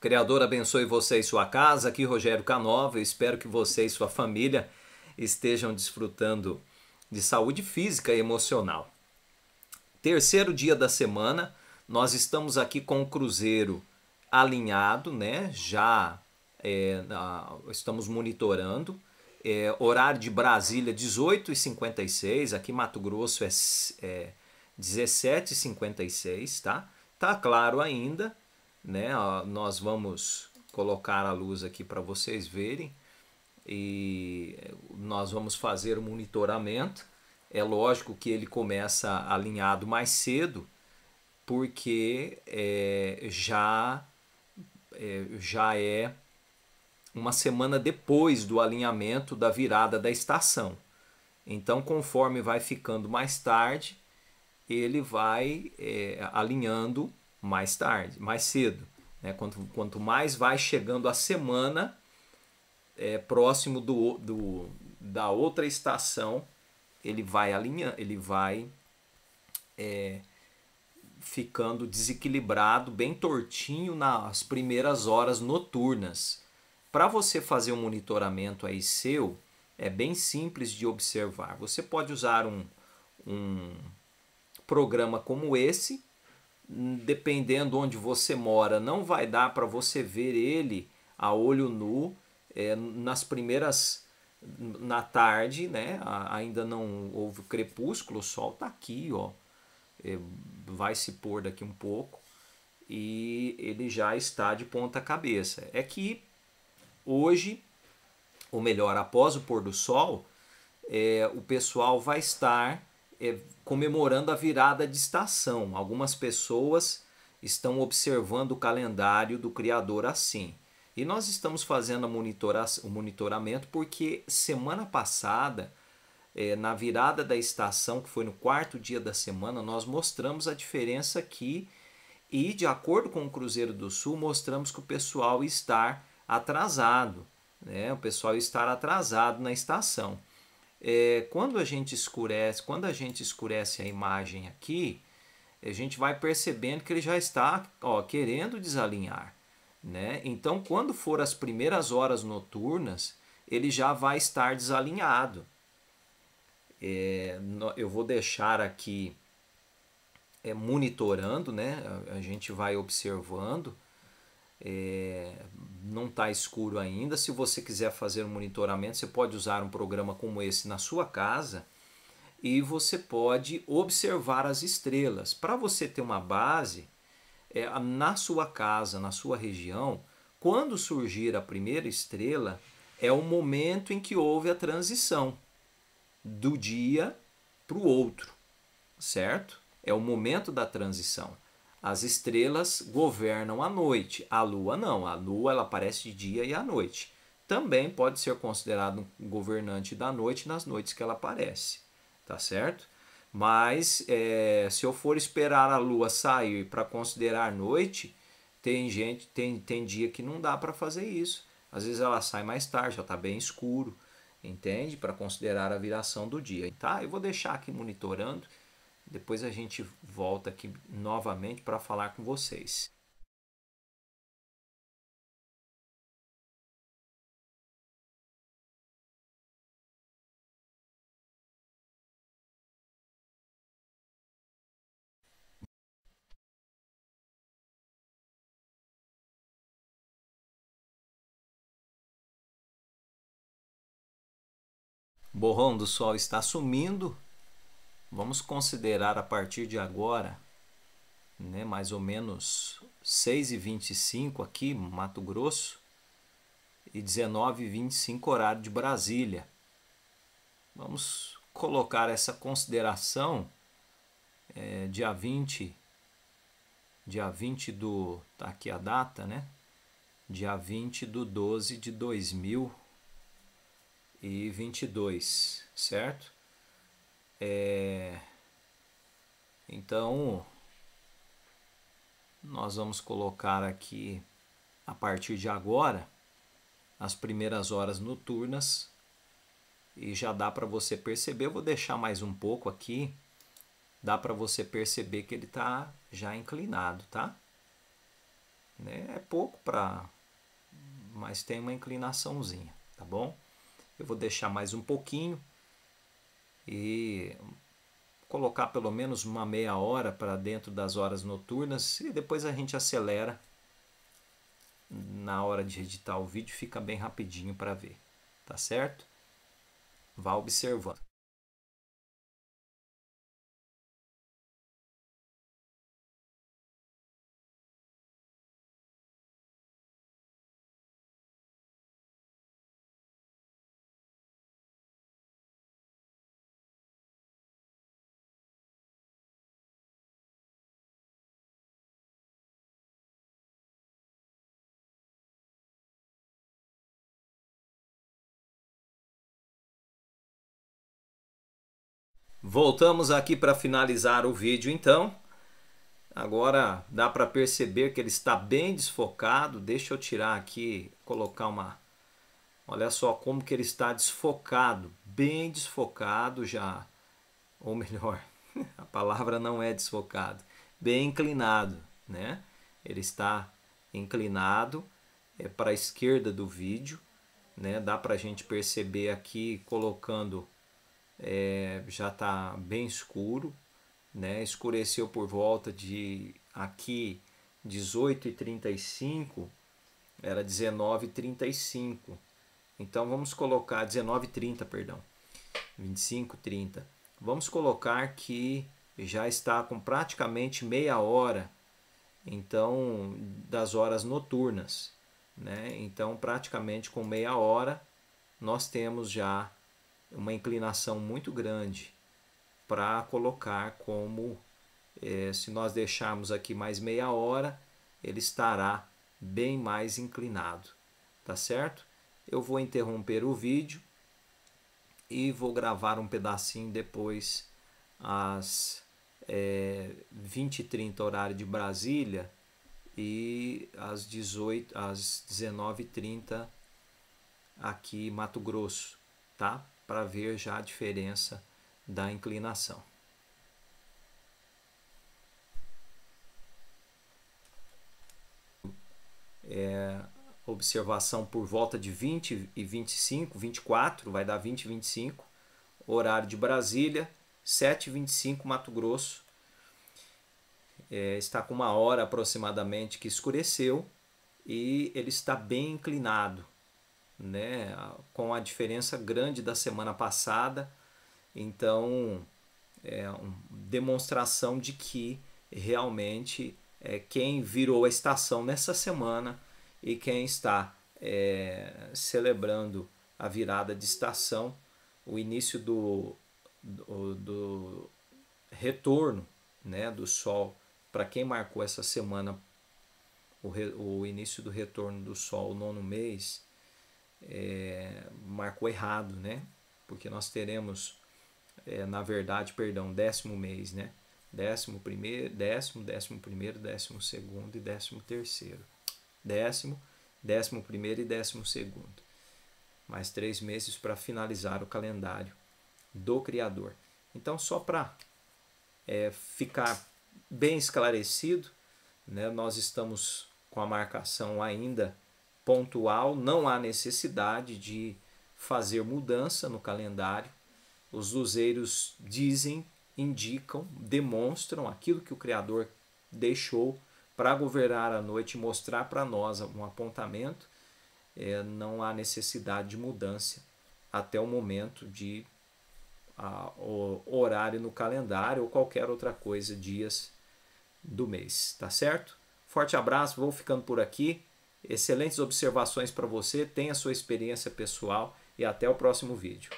Criador abençoe você e sua casa. Aqui Rogério Canova. Eu espero que você e sua família estejam desfrutando de saúde física e emocional. Terceiro dia da semana, nós estamos aqui com o cruzeiro alinhado, né? Já é, estamos monitorando. É, horário de Brasília 18h56, aqui Mato Grosso é, é 17h56, tá? Tá claro ainda, né? Nós vamos colocar a luz aqui para vocês verem e nós vamos fazer o monitoramento. É lógico que ele começa alinhado mais cedo, porque é, já, é, já é uma semana depois do alinhamento da virada da estação. Então, conforme vai ficando mais tarde, ele vai é, alinhando mais tarde, mais cedo. Né? Quanto, quanto mais vai chegando a semana é, próximo do, do, da outra estação, ele vai alinhando, ele vai é, ficando desequilibrado, bem tortinho nas primeiras horas noturnas. Para você fazer um monitoramento aí seu, é bem simples de observar. Você pode usar um, um programa como esse, dependendo onde você mora, não vai dar para você ver ele a olho nu é, nas primeiras na tarde, né? Ainda não houve crepúsculo, o sol está aqui, ó, é, vai se pôr daqui um pouco e ele já está de ponta cabeça. É que Hoje, ou melhor, após o pôr do sol, é, o pessoal vai estar é, comemorando a virada de estação. Algumas pessoas estão observando o calendário do Criador assim. E nós estamos fazendo o monitoramento porque semana passada, é, na virada da estação, que foi no quarto dia da semana, nós mostramos a diferença aqui e, de acordo com o Cruzeiro do Sul, mostramos que o pessoal está atrasado, né? o pessoal estar atrasado na estação. É, quando a gente escurece, quando a gente escurece a imagem aqui, a gente vai percebendo que ele já está ó, querendo desalinhar. Né? Então, quando for as primeiras horas noturnas, ele já vai estar desalinhado. É, eu vou deixar aqui é, monitorando, né? a gente vai observando é, não está escuro ainda. Se você quiser fazer um monitoramento, você pode usar um programa como esse na sua casa e você pode observar as estrelas. Para você ter uma base é, na sua casa, na sua região, quando surgir a primeira estrela, é o momento em que houve a transição do dia para o outro, certo? É o momento da transição. As estrelas governam a noite, a lua não. A lua ela aparece de dia e à noite. Também pode ser considerado um governante da noite nas noites que ela aparece, tá certo? Mas é, se eu for esperar a lua sair para considerar noite, tem gente, tem, tem dia que não dá para fazer isso. Às vezes ela sai mais tarde, já está bem escuro, entende? Para considerar a viração do dia, tá? Eu vou deixar aqui monitorando depois a gente volta aqui novamente para falar com vocês. Borrão do Sol está sumindo Vamos considerar a partir de agora, né, mais ou menos 6h25 aqui, Mato Grosso, e 19h25 horário de Brasília. Vamos colocar essa consideração é, dia 20, dia 20 do, tá aqui a data, né? Dia 20 do 12 de 2022, certo? É, então, nós vamos colocar aqui, a partir de agora, as primeiras horas noturnas e já dá para você perceber. Eu vou deixar mais um pouco aqui, dá para você perceber que ele está já inclinado, tá? Né? É pouco para. Mas tem uma inclinaçãozinha, tá bom? Eu vou deixar mais um pouquinho e colocar pelo menos uma meia hora para dentro das horas noturnas e depois a gente acelera na hora de editar o vídeo, fica bem rapidinho para ver, tá certo? Vá observando. Voltamos aqui para finalizar o vídeo então. Agora dá para perceber que ele está bem desfocado. Deixa eu tirar aqui, colocar uma... Olha só como que ele está desfocado, bem desfocado já. Ou melhor, a palavra não é desfocado, bem inclinado, né? Ele está inclinado é para a esquerda do vídeo, né? Dá para a gente perceber aqui colocando é, já está bem escuro, né? escureceu por volta de aqui 18h35, era 19h35. Então vamos colocar 19h30, perdão, 25h30. Vamos colocar que já está com praticamente meia hora, então das horas noturnas, né? Então praticamente com meia hora nós temos já uma inclinação muito grande para colocar como é, se nós deixarmos aqui mais meia hora, ele estará bem mais inclinado, tá certo? Eu vou interromper o vídeo e vou gravar um pedacinho depois às é, 20 e 30 horário de Brasília e às 18 às 19 h 30 aqui Mato Grosso, tá? Para ver já a diferença da inclinação. É, observação por volta de 20 e 25, 24, vai dar 20 e 25, horário de Brasília, 7 e 25 Mato Grosso. É, está com uma hora aproximadamente que escureceu e ele está bem inclinado né, com a diferença grande da semana passada. Então, é uma demonstração de que realmente é, quem virou a estação nessa semana e quem está é, celebrando a virada de estação, o início do, do, do retorno né, do Sol, para quem marcou essa semana o, re, o início do retorno do Sol, o nono mês, é, marcou errado, né? Porque nós teremos, é, na verdade, perdão, décimo mês, né? Décimo primeiro, décimo, décimo primeiro, décimo segundo e décimo terceiro. Décimo, décimo primeiro e décimo segundo. Mais três meses para finalizar o calendário do Criador. Então, só para é, ficar bem esclarecido, né, nós estamos com a marcação ainda pontual, não há necessidade de fazer mudança no calendário. Os luzeiros dizem, indicam, demonstram aquilo que o Criador deixou para governar a noite mostrar para nós um apontamento. É, não há necessidade de mudança até o momento de a, o horário no calendário ou qualquer outra coisa, dias do mês, tá certo? Forte abraço, vou ficando por aqui. Excelentes observações para você, tenha sua experiência pessoal e até o próximo vídeo.